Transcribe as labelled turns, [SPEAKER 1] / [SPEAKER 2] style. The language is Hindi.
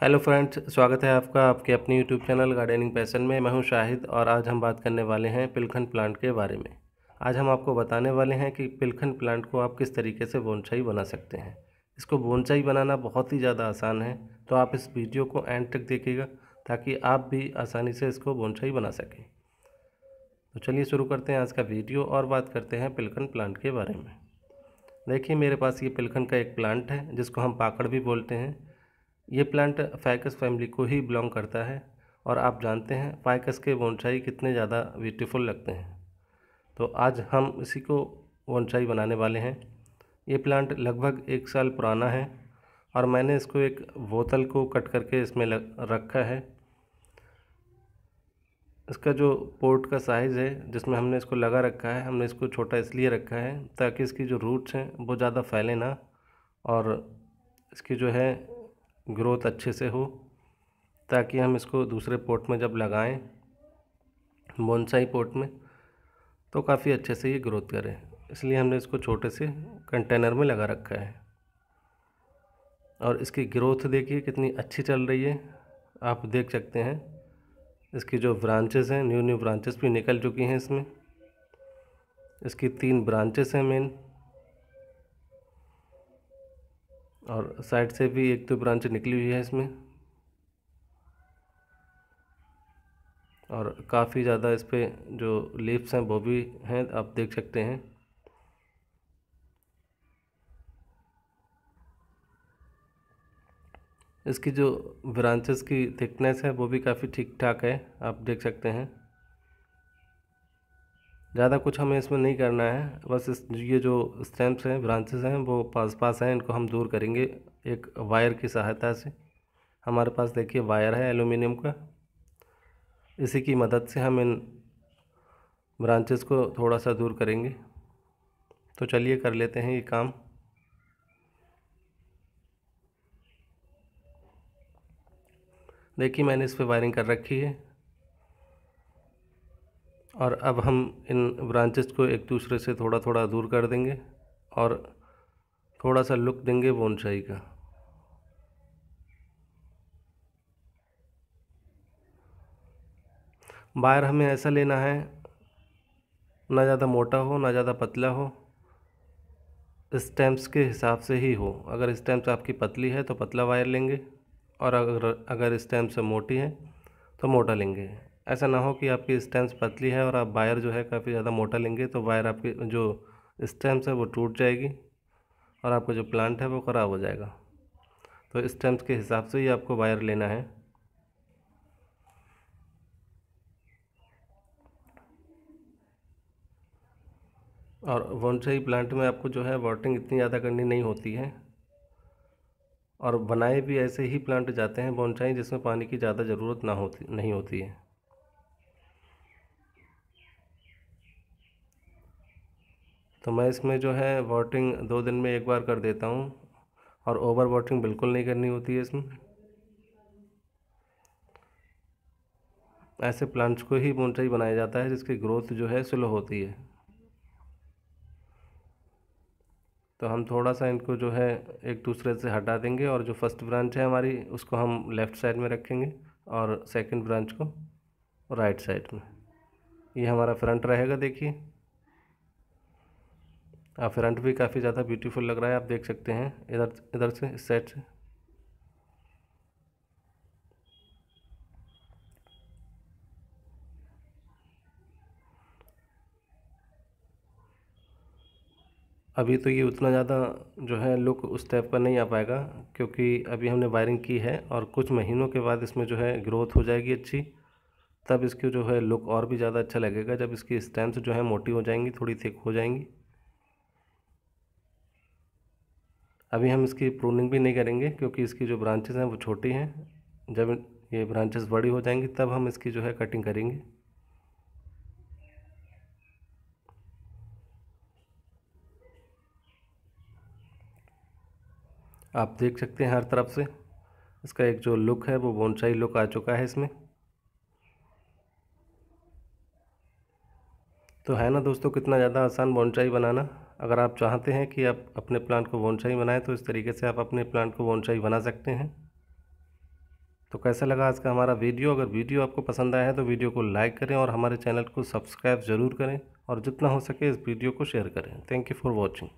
[SPEAKER 1] हेलो फ्रेंड्स, स्वागत है आपका आपके अपने यूट्यूब चैनल गार्डनिंग पैसन में। मैं हूँ शाहिद और आज हम बात करने वाले हैं पिलखन प्लांट के बारे में। आज हम आपको बताने वाले हैं कि पिलखन प्लांट को आप किस तरीके से बोनसाई बना सकते हैं। इसको बोनसाई बनाना बहुत ही ज़्यादा आसान है तो आप इस वीडियो को एंड तक देखिएगा ताकि आप भी आसानी से इसको बोनसाई बना सकें। तो चलिए शुरू करते हैं आज का वीडियो और बात करते हैं पिलखन प्लांट के बारे में। देखिए मेरे पास ये पिलखन का एक प्लांट है, जिसको हम पाकड़ भी बोलते हैं। ये प्लांट फाइकस फैमिली को ही बिलोंग करता है और आप जानते हैं फाइकस के बोनसाई कितने ज़्यादा ब्यूटीफुल लगते हैं। तो आज हम इसी को बोनसाई बनाने वाले हैं। ये प्लांट लगभग एक साल पुराना है और मैंने इसको एक बोतल को कट करके इसमें रखा है। इसका जो पोर्ट का साइज़ है, जिसमें हमने इसको लगा रखा है, हमने इसको छोटा इसलिए रखा है ताकि इसकी जो रूट्स हैं वो ज़्यादा फैले ना और इसकी जो है ग्रोथ अच्छे से हो, ताकि हम इसको दूसरे पोट में जब लगाएँ, बोनसाई पोट में तो काफ़ी अच्छे से ये ग्रोथ करें। इसलिए हमने इसको छोटे से कंटेनर में लगा रखा है। और इसकी ग्रोथ देखिए कितनी अच्छी चल रही है। आप देख सकते हैं, इसकी जो ब्रांचेस हैं, न्यू न्यू ब्रांचेस भी निकल चुकी हैं इसमें। इसकी तीन ब्रांचेस हैं मेन। और साइड से भी एक दो तो ब्रांच निकली हुई है इसमें। और काफ़ी ज़्यादा इस पर जो लीव्स हैं वो भी हैं, आप देख सकते हैं। इसकी जो ब्रांचेस की थिकनेस है वो भी काफ़ी ठीक ठाक है, आप देख सकते हैं। ज़्यादा कुछ हमें इसमें नहीं करना है। बस इस, ये जो स्टेम्प्स हैं ब्रांचेस हैं, वो पास पास हैं, इनको हम दूर करेंगे एक वायर की सहायता से। हमारे पास देखिए वायर है एलुमिनियम का। इसी की मदद से हम इन ब्रांचेस को थोड़ा सा दूर करेंगे। तो चलिए कर लेते हैं ये काम। देखिए मैंने इस पर वायरिंग कर रखी है। और अब हम इन ब्रांचेस को एक दूसरे से थोड़ा थोड़ा दूर कर देंगे और थोड़ा सा लुक देंगे बोनसाई का। वायर हमें ऐसा लेना है, ना ज़्यादा मोटा हो, ना ज़्यादा पतला हो स्टैम्प्स के हिसाब से ही हो। अगर स्टैम्प्स आपकी पतली है तो पतला वायर लेंगे और अगर अगर स्टैम्प्स मोटी है तो मोटा लेंगे। ऐसा ना हो कि आपकी स्टैम्प्स पतली है और आप वायर जो है काफ़ी ज़्यादा मोटा लेंगे तो वायर आपकी जो स्टैम्प्स है वो टूट जाएगी और आपका जो प्लांट है वो ख़राब हो जाएगा। तो स्टैम्प्स के हिसाब से ही आपको वायर लेना है। और बोनसाई प्लांट में आपको जो है वाटरिंग इतनी ज़्यादा करनी नहीं होती है। और बनाए भी ऐसे ही प्लांट जाते हैं बोनसाई जिसमें पानी की ज़्यादा ज़रूरत ना होती, नहीं होती है। तो मैं इसमें जो है वाटरिंग दो दिन में एक बार कर देता हूँ और ओवर वाटरिंग बिल्कुल नहीं करनी होती है इसमें। ऐसे प्लांट्स को ही बोनसाई बनाया जाता है जिसकी ग्रोथ जो है स्लो होती है। तो हम थोड़ा सा इनको जो है एक दूसरे से हटा देंगे और जो फ़र्स्ट ब्रांच है हमारी, उसको हम लेफ़्ट साइड में रखेंगे और सेकंड ब्रांच को राइट साइड में। ये हमारा फ्रंट रहेगा, देखिए। फ्रंट भी काफ़ी ज़्यादा ब्यूटीफुल लग रहा है, आप देख सकते हैं। इधर इधर से इस साइड से अभी तो ये उतना ज़्यादा जो है लुक उस टाइप का नहीं आ पाएगा, क्योंकि अभी हमने वायरिंग की है और कुछ महीनों के बाद इसमें जो है ग्रोथ हो जाएगी अच्छी। तब इसकी जो है लुक और भी ज़्यादा अच्छा लगेगा, जब इसकी स्टैम्प्स जो है मोटी हो जाएँगी, थोड़ी थिक हो जाएँगी। अभी हम इसकी प्रूनिंग भी नहीं करेंगे क्योंकि इसकी जो ब्रांचेस हैं वो छोटी हैं। जब ये ब्रांचेस बड़ी हो जाएँगी, तब हम इसकी जो है कटिंग करेंगे। आप देख सकते हैं हर तरफ़ से। इसका एक जो लुक है, वो बोनसाई लुक आ चुका है इसमें। तो है ना दोस्तों कितना ज़्यादा आसान बोनसाई बनाना? अगर आप चाहते हैं कि आप अपने प्लांट को बोनसाई बनाएँ तो इस तरीके से आप अपने प्लांट को बोनसाई बना सकते हैं। तो कैसा लगा आज का हमारा वीडियो? अगर वीडियो आपको पसंद आया है तो वीडियो को लाइक करें और हमारे चैनल को सब्सक्राइब ज़रूर करें और जितना हो सके इस वीडियो को शेयर करें। Thank you for watching